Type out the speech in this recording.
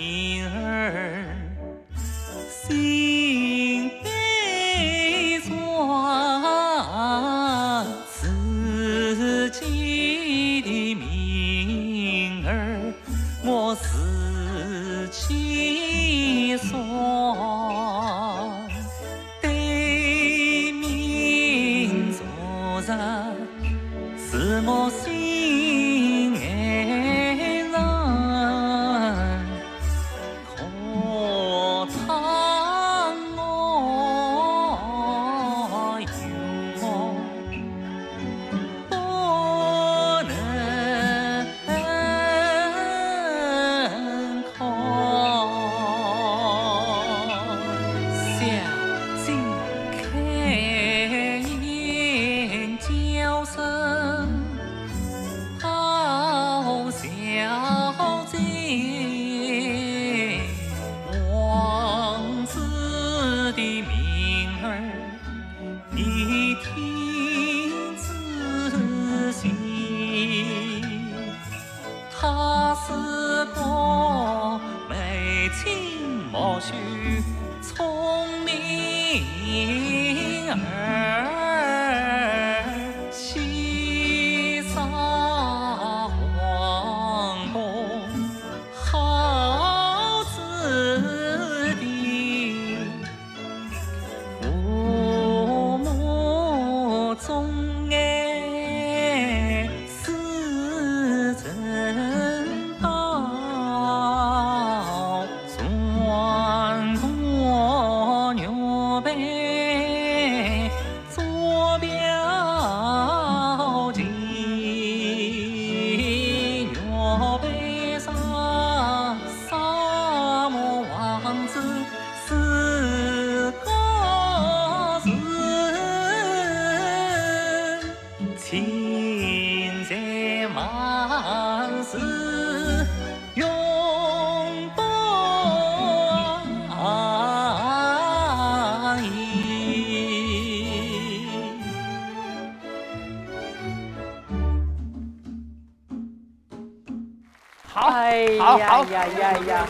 心儿心自己的命儿我自己对面坐是我心天之闲，他是个眉清目秀、聪明儿。满是永不意。好，好，好，呀呀呀呀！